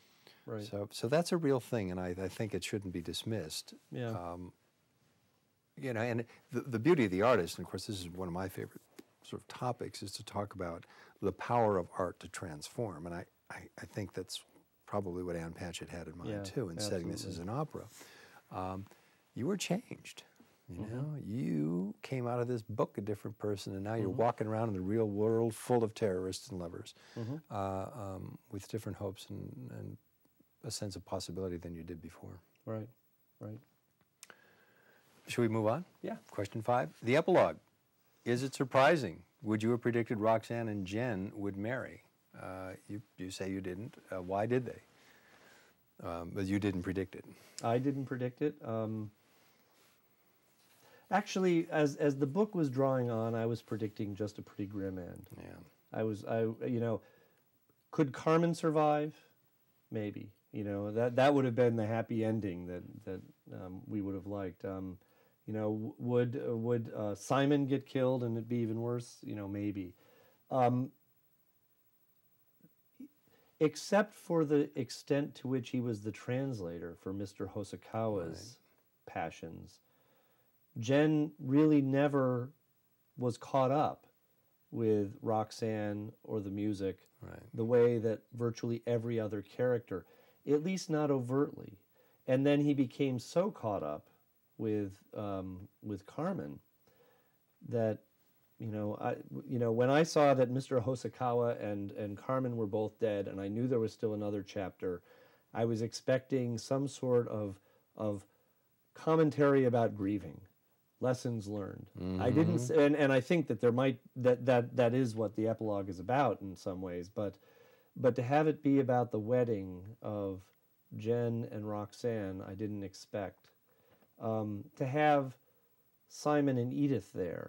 Right. So so that's a real thing, and I, I think it shouldn't be dismissed. yeah. Um, you know, and the, the beauty of the artist, and of course, this is one of my favorite sort of topics, is to talk about the power of art to transform. And I, I, I think that's probably what Ann Patchett had in mind Yeah, too, in setting this as an opera. Um, you were changed. You Mm-hmm. know, you came out of this book a different person, and now you're Mm-hmm. walking around in the real world full of terrorists and lovers, Mm-hmm. uh, um, with different hopes and, and a sense of possibility than you did before. right. Right. Should we move on? Yeah. Question five. The epilogue. Is it surprising? Would you have predicted Roxane and Gen would marry? Uh, you, you say you didn't. Uh, why did they? Um, but you didn't predict it. I didn't predict it. Um, actually, as as the book was drawing on, I was predicting just a pretty grim end. Yeah. I was, I you know, could Carmen survive? Maybe. You know that that would have been the happy ending that that um, we would have liked. Um, you know, would would uh, Simon get killed and it'd be even worse? You know, maybe. Um, except for the extent to which he was the translator for Mr. Hosokawa's passions. Gen really never was caught up with Roxane or the music Right. the way that virtually every other character, at least not overtly. And then he became so caught up with um, with Carmen that you know I you know when I saw that Mr. Hosokawa and and Carmen were both dead, and I knew there was still another chapter, I was expecting some sort of of commentary about grieving lessons learned. I didn't and, and i think that there might that that that is what the epilogue is about in some ways but but to have it be about the wedding of gen and roxane i didn't expect. Um, to have simon and edith there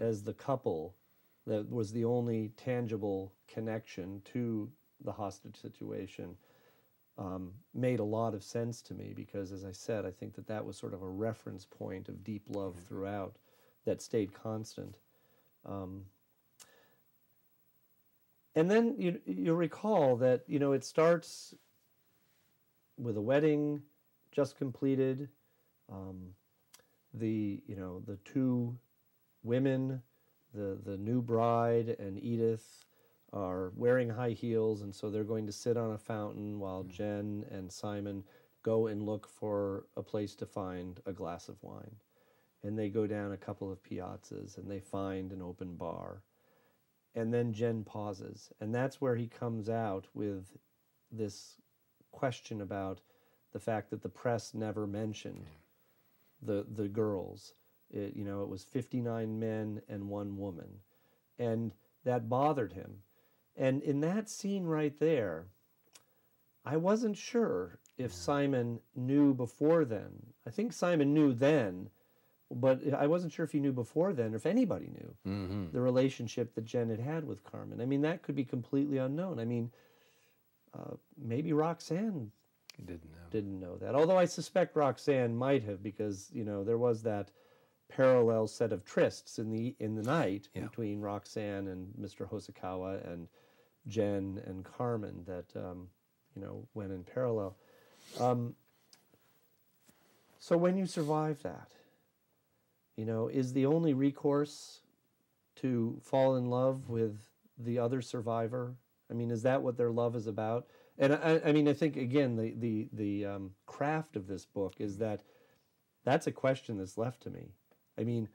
as the couple that was the only tangible connection to the hostage situation um, made a lot of sense to me because, as I said, I think that that was sort of a reference point of deep love throughout that stayed constant. Um, and then you you recall that you know it starts with a wedding just completed. Um, the you know the two women, the the new bride and Edith, are wearing high heels, and so they're going to sit on a fountain while mm. Gen and Simon go and look for a place to find a glass of wine. And they go down a couple of piazzas and they find an open bar. And then Gen pauses, and that's where he comes out with this question about the fact that the press never mentioned the the girls. It, you know, it was 59 men and one woman, and that bothered him. And in that scene right there, I wasn't sure if Simon knew before then. I think Simon knew then, but I wasn't sure if he knew before then or if anybody knew Mm-hmm. the relationship that Gen had had with Carmen. I mean, that could be completely unknown. I mean, uh, maybe Roxane didn't know. didn't know that. Although I suspect Roxane might have, because you know there was that parallel set of trysts in the in the night Yeah. between Roxane and Mr. Hosokawa and Gen and Carmen that um, you know went in parallel. Um, so when you survive that, you know, is the only recourse to fall in love with the other survivor? I mean, is that what their love is about? And I, I mean, I think again, the the the um, craft of this book is that that's a question that's left to me. I mean,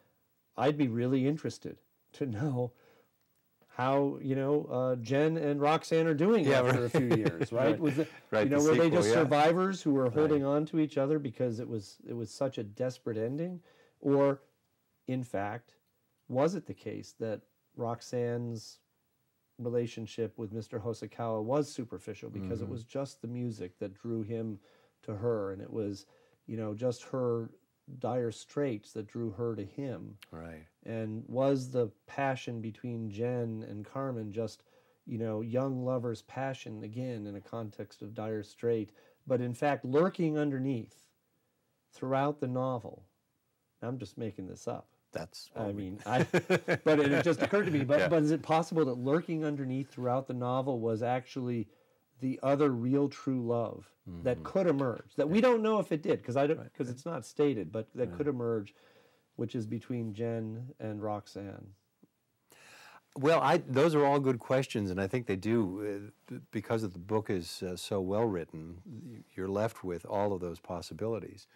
I'd be really interested to know how you know uh, Gen and Roxane are doing Yeah, after right. a few years, right? Right. Was it, Right, you know, the were they just yeah. survivors who were holding on to each other because it was it was such a desperate ending, or in fact, was it the case that Roxane's relationship with Mr. Hosokawa was superficial because Mm-hmm. it was just the music that drew him to her, and it was, you know, just her dire straits that drew her to him. Right. And was the passion between Gen and Carmen just, you know, young lovers' passion again in a context of dire strait, but in fact lurking underneath throughout the novel? I'm just making this up. That's. I we- mean, I, but it, it just occurred to me. But Yeah. but is it possible that lurking underneath throughout the novel was actually the other real true love that Mm-hmm. could emerge that we don't know if it did because I don't because it's not stated, but that could emerge, which is between Gen and Roxane. Well, I, those are all good questions, and I think they do, uh, because of the book is uh, so well written. You're left with all of those possibilities.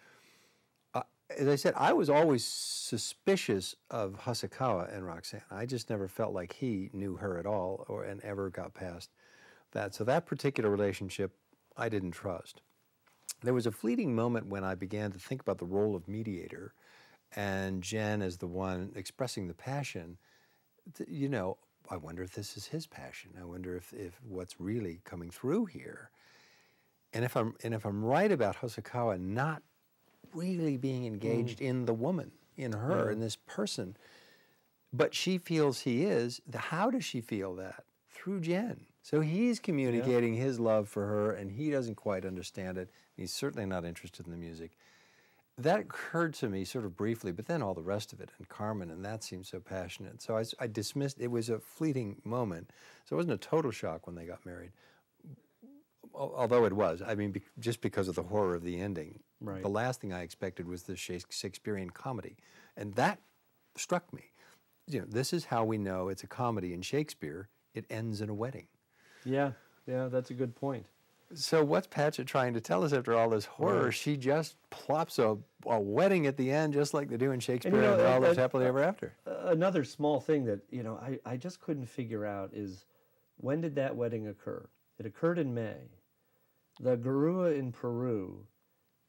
Uh, as I said, I was always suspicious of Hosokawa and Roxane. I just never felt like he knew her at all, or and ever got past that. So that particular relationship, I didn't trust. There was a fleeting moment when I began to think about the role of mediator, and Gen as the one expressing the passion you know, I wonder if this is his passion. I wonder if, if what's really coming through here. And if I'm and if I'm right about Hosokawa not really being engaged mm. in the woman, in her, mm. in this person, but she feels he is, th- how does she feel that? Through Gen. So he's communicating his love for her and he doesn't quite understand it. He's certainly not interested in the music that occurred to me sort of briefly, but then all the rest of it, and Carmen, and that seemed so passionate. So I dismissed it was a fleeting moment. So it wasn't a total shock when they got married. although it was, I mean, be, just because of the horror of the ending, Right. the last thing I expected was the Shakespearean comedy, and that struck me. You know, this is how we know it's a comedy in Shakespeare. It ends in a wedding. Yeah, yeah, that's a good point. So what's Patchett trying to tell us after all this horror? Right. She just plops a, a wedding at the end, just like they do in Shakespeare, and, know, it all uh, lives uh, happily ever after. Another small thing that you know I, I just couldn't figure out is when did that wedding occur? It occurred in May. The Garua in Peru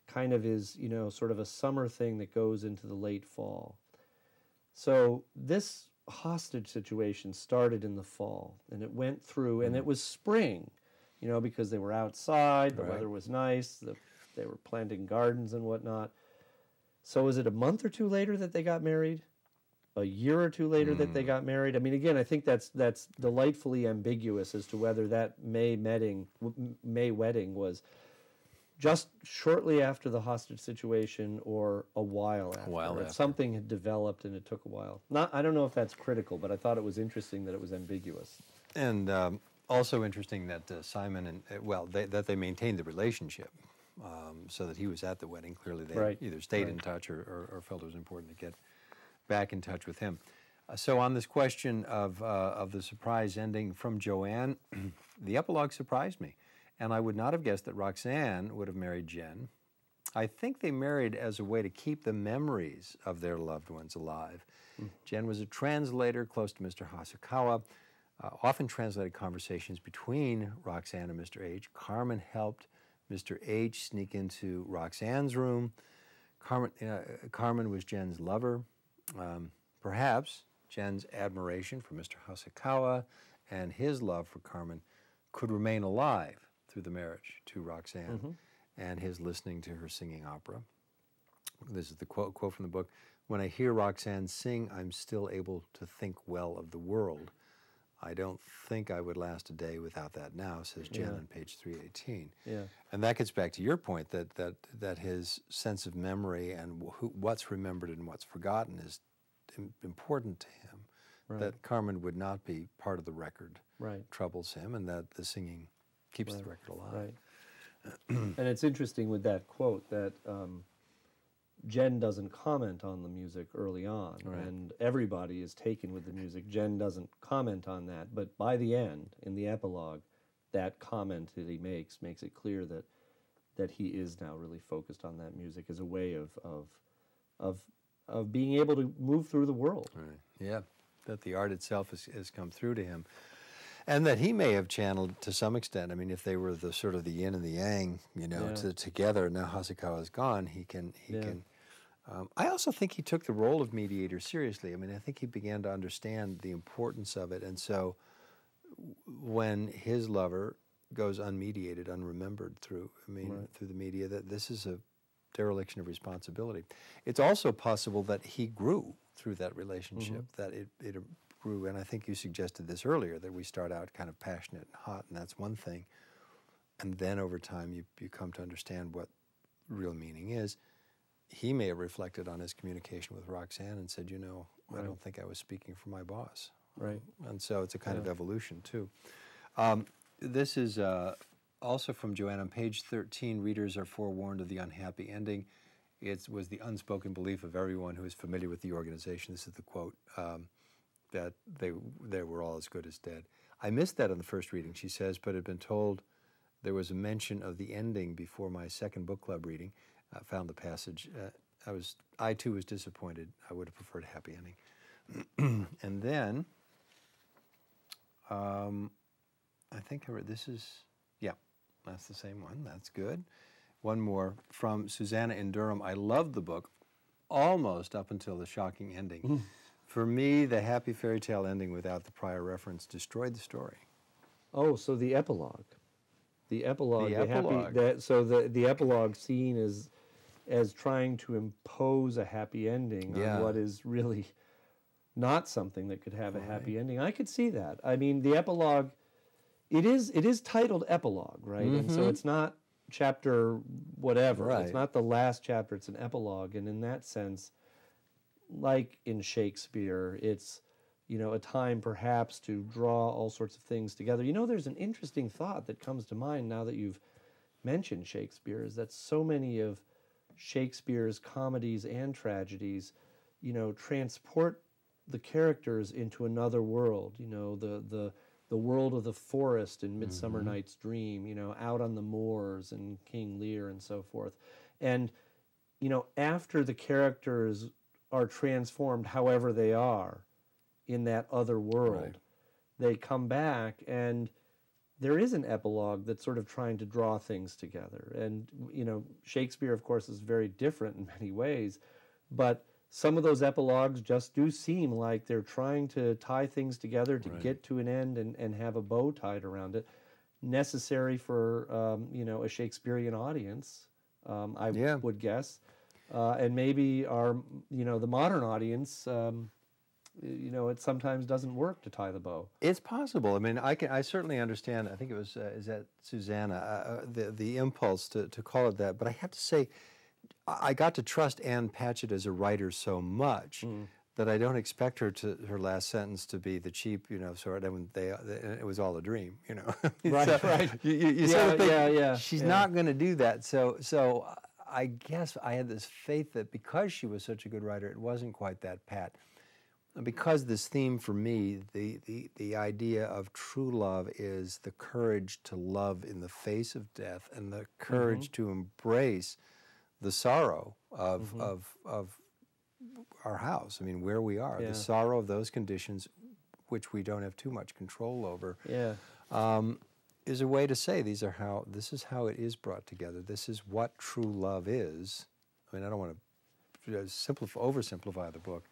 kind of is you know sort of a summer thing that goes into the late fall. So this hostage situation started in the fall and it went through and it mm. was spring, you know, because they were outside, the Right. weather was nice, the, they were planting gardens and whatnot. So was it a month or two later that they got married? A year or two later that they mm. got married? I mean, again, I think that's that's delightfully ambiguous as to whether that May wedding May wedding was just shortly after the hostage situation or a while after. while after. Something had developed and it took a while. Not, I don't know if that's critical, but I thought it was interesting that it was ambiguous. And um, also interesting that uh, Simon and uh, well, they, that they maintained the relationship, um, so that he was at the wedding. Clearly, they Right, either stayed in touch or, or, or felt it was important to get back in touch with him. Uh, so on this question of uh, of the surprise ending from Joanne, the epilogue surprised me, and I would not have guessed that Roxane would have married Gen. I think they married as a way to keep the memories of their loved ones alive. Gen was a translator close to Mr. Hosokawa, uh, often translated conversations between Roxane and Mr. H. Carmen helped Mr. H sneak into Roxane's room. Carmen, uh, Carmen was Gen's lover. Um, perhaps Gen's admiration for Mr. Hosokawa and his love for Carmen could remain alive through the marriage to Roxane mm-hmm. and his listening to her singing opera. This is the quote, quote from the book When I hear Roxane sing, I'm still able to think well of the world. I don't think I would last a day without that now, says Gen Yeah. on page 318. Yeah. And that gets back to your point that, that, that his sense of memory and who, what's remembered and what's forgotten is im- important to him. Right. That Carmen would not be part of the record Right. troubles him, and that the singing keeps the record alive. Right. and it's interesting with that quote that um, Gen doesn't comment on the music early on, Right. and everybody is taken with the music. Gen doesn't comment on that, but by the end, in the epilogue, that comment that he makes makes it clear that that he is now really focused on that music as a way of of of of being able to move through the world. Right. Yeah. That the art itself has, has come through to him. And that he may have channeled to some extent. I mean, if they were the sort of the yin and the yang, you know, Yeah. to, together. Now Hosokawa is gone. He can. He Yeah. can. Um, I also think he took the role of mediator seriously. I mean, I think he began to understand the importance of it, and so when his lover goes unmediated, unremembered through, I mean, through the media, that this is a dereliction of responsibility. It's also possible that he grew through that relationship, that it, it grew, and I think you suggested this earlier, that we start out kind of passionate and hot, and that's one thing. And then over time, you, you come to understand what real meaning is. He may have reflected on his communication with Roxane and said, you know, I don't think I was speaking for my boss. Right. And so it's a kind of evolution, too. Um, this is uh, also from Joanne on page 13. Readers are forewarned of the unhappy ending. It was the unspoken belief of everyone who is familiar with the organization. This is the quote um, that they, they were all as good as dead. I missed that in the first reading, she says, but had been told there was a mention of the ending before my second book club reading. I found the passage. Uh, I was, I too was disappointed. I would have preferred a happy ending. and then, um, I think I read, this is, yeah, that's the same one. That's good. One more from Susanna in Durham. I loved the book almost up until the shocking ending. For me, the happy fairy tale ending without the prior reference destroyed the story. Oh, so the epilogue, the epilogue, The the, happy. That, so the the epilogue scene is as trying to impose a happy ending Yeah. on what is really not something that could have a happy ending. I could see that. I mean, the epilogue, it is it is titled epilogue, right? And so mm-hmm. it's not chapter whatever. Right. It's not the last chapter. It's an epilogue, and in that sense, like in Shakespeare, it's you know, a time perhaps to draw all sorts of things together. You know, there's an interesting thought that comes to mind now that you've mentioned Shakespeare is that so many of Shakespeare's comedies and tragedies, you know, transport the characters into another world. You know, the the the world of the forest in Midsummer Mm-hmm. Night's Dream. You know, out on the moors and King Lear and so forth. And you know, after the characters are transformed, however they are, in that other world, Right. they come back and there is an epilogue that's sort of trying to draw things together. And, you know, Shakespeare, of course, is very different in many ways, but some of those epilogues just do seem like they're trying to tie things together to Right. get to an end and, and have a bow tied around it, necessary for, um, you know, a Shakespearean audience, um, I Yeah. would guess. Uh, and maybe our, you know, the modern audience, um, you know, it sometimes doesn't work to tie the bow. It's possible. I mean, I can. I certainly understand. I think it was uh, is that Susanna uh, uh, the the impulse to to call it that. But I have to say, I got to trust Ann Patchett as a writer so much Mm. that I don't expect her to her last sentence to be the cheap, you know, sort of. When they, it was all a dream, you know. Right, So right. You, you, you sort Yeah, of think yeah, yeah, she's yeah. not going to do that. So so. I guess I had this faith that because she was such a good writer, it wasn't quite that pat. Because this theme for me, the, the, the idea of true love is the courage to love in the face of death and the courage mm-hmm. to embrace the sorrow of, mm-hmm. of, of our house. I mean, where we are, Yeah. the sorrow of those conditions which we don't have too much control over Yeah. Um, is a way to say these are how this is how it is brought together. This is what true love is. I mean, I don't want to simplify, oversimplify the book,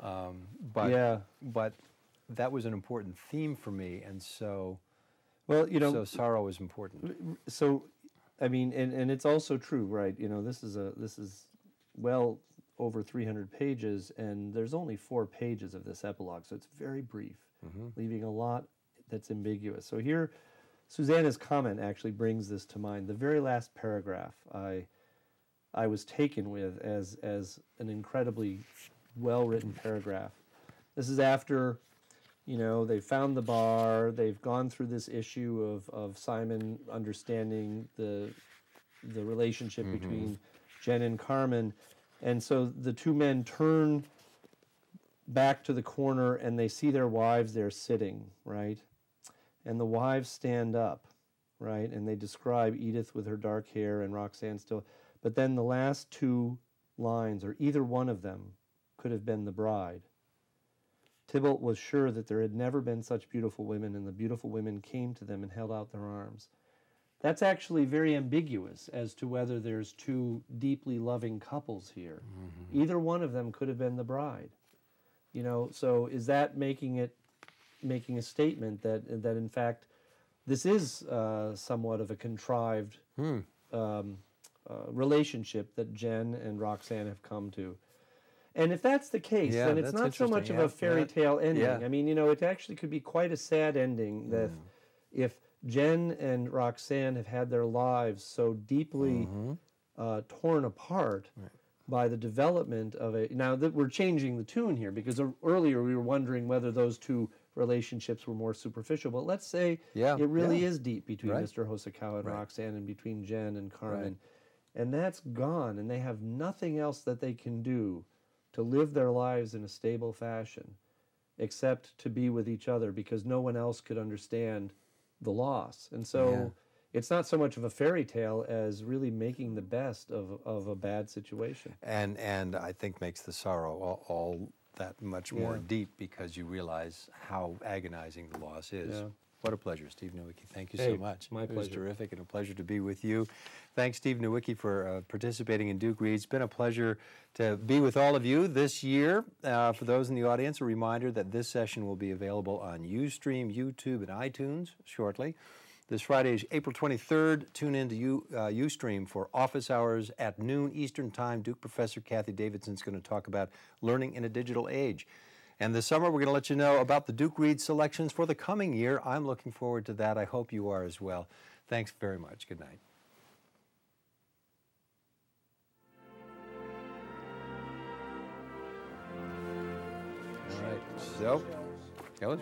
um, but Yeah. but that was an important theme for me, and so Well, you know, so sorrow is important. so I mean, and, and it's also true, right? You know, this is a this is well over 300 pages, and there's only four pages of this epilogue, so it's very brief, leaving a lot that's ambiguous. So here, Susanna's comment actually brings this to mind. The very last paragraph, I I was taken with as as an incredibly well written paragraph. This is after you know they found the bar they've gone through this issue of, of simon understanding the the relationship mm-hmm. between gen and carmen and so the two men turn back to the corner and they see their wives there sitting right and the wives stand up right and they describe edith with her dark hair and roxane still but then the last two lines or either one of them could have been the bride Thibault was sure that there had never been such beautiful women, and the beautiful women came to them and held out their arms. That's actually very ambiguous as to whether there's two deeply loving couples here. Mm-hmm. Either one of them could have been the bride. You know, so is that making it making a statement that that in fact this is uh, somewhat of a contrived um, uh, relationship that Gen and Roxane have come to? And if that's the case, Yeah, then it's not so much interesting. of a Yeah, fairy yeah. tale ending. Yeah. I mean, you know, it actually could be quite a sad ending that if Gen and Roxane have had their lives so deeply Mm-hmm. uh, torn apart by the development of a. Now that we're changing the tune here because earlier we were wondering whether those two relationships were more superficial, but let's say Yeah, it really yeah. is deep between Right. Mr. Hosokawa and Right. Roxane and between Gen and Carmen. And that's gone, and they have nothing else that they can do to live their lives in a stable fashion except to be with each other because no one else could understand the loss. And so Yeah. it's not so much of a fairy tale as really making the best of, of a bad situation. and and I think makes the sorrow all, all that much more Yeah. deep because you realize how agonizing the loss is. Yeah. What a pleasure, Steve Nowicki. Thank you Hey, so much. my It was terrific and a pleasure to be with you. Thanks, Steve Nowicki, for uh, participating in Duke Reads. It's been a pleasure to be with all of you this year. Uh, for those in the audience, a reminder that this session will be available on Ustream, YouTube, and iTunes shortly. This Friday is April 23rd. Tune in to U, uh, Ustream for office hours at noon Eastern Time. Duke Professor Cathy Davidson is going to talk about learning in a digital age. And this summer, we're going to let you know about the Duke Reads selections for the coming year. I'm looking forward to that. I hope you are as well. Thanks very much. Good night. All right. So, That was